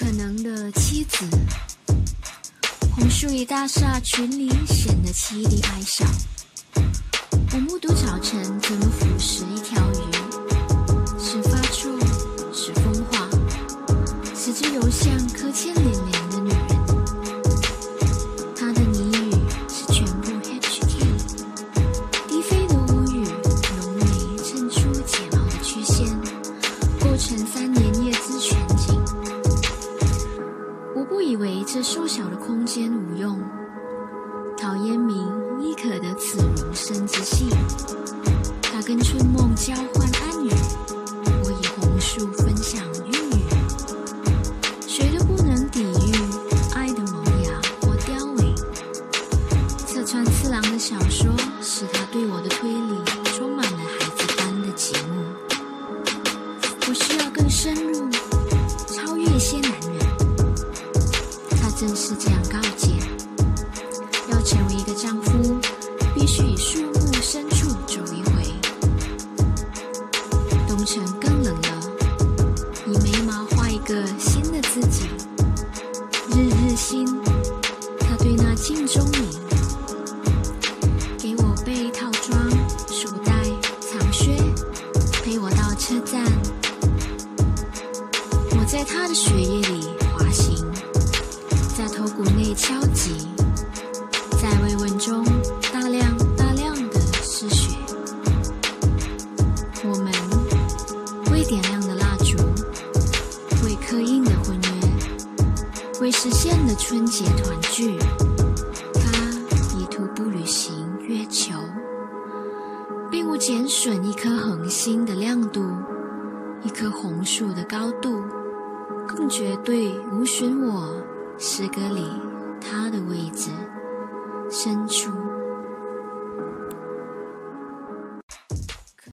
可能的妻子。红树林大厦群里显得凄厉哀伤。我目睹早晨怎么腐蚀一条鱼，使发臭，使风化，使之游向柯欠连这瘦小的空间无用，陶渊明亦可得此容身之幸。他跟春梦交换暗语，我与红树分享玉语，谁都不能抵御爱的萌芽或凋萎。侧川次郎的小说使他对我的推理充满了孩子般的极目。我需要更深入，超越些男。正是这样告诫：要成为一个丈夫，必须以树木深处走一回。冬城更冷了，以眉毛画一个新的自己。日日新，他对那镜中你，给我备套装、束带、长靴，陪我到车站。我在他的血液里，头骨内敲击，在慰问中大量大量的失血。我们未点亮的蜡烛，未刻印的婚约，未实现的春节团聚。他以徒步旅行月球，并无减损一颗恒星的亮度，一棵红树的高度，更绝对无损我诗歌里他的位置，深处。